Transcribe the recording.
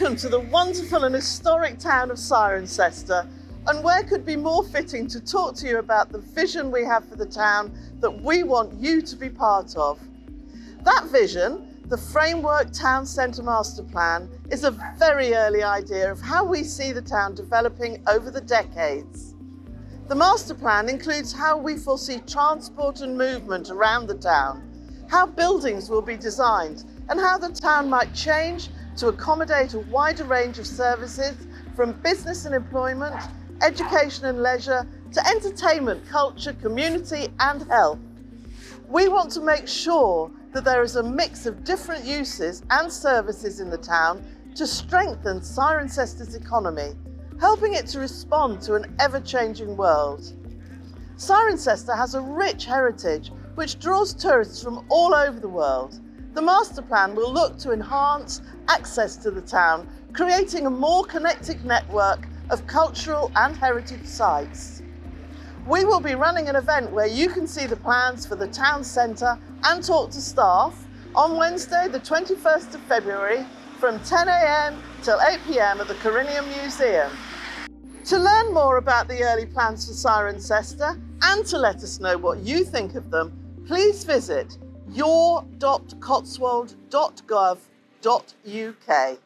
Welcome to the wonderful and historic town of Cirencester. And where could be more fitting to talk to you about the vision we have for the town that we want you to be part of? That vision, the Framework Town Centre Master Plan, is a very early idea of how we see the town developing over the decades. The master plan includes how we foresee transport and movement around the town, how buildings will be designed, and how the town might change to accommodate a wider range of services from business and employment, education and leisure, to entertainment, culture, community and health. We want to make sure that there is a mix of different uses and services in the town to strengthen Cirencester's economy, helping it to respond to an ever-changing world. Cirencester has a rich heritage which draws tourists from all over the world. The master plan will look to enhance access to the town, creating a more connected network of cultural and heritage sites. We will be running an event where you can see the plans for the town centre and talk to staff on Wednesday, the 21st of February from 10am till 8pm at the Corinium Museum. To learn more about the early plans for Cirencester and to let us know what you think of them, please visit your.cotswold.gov.uk.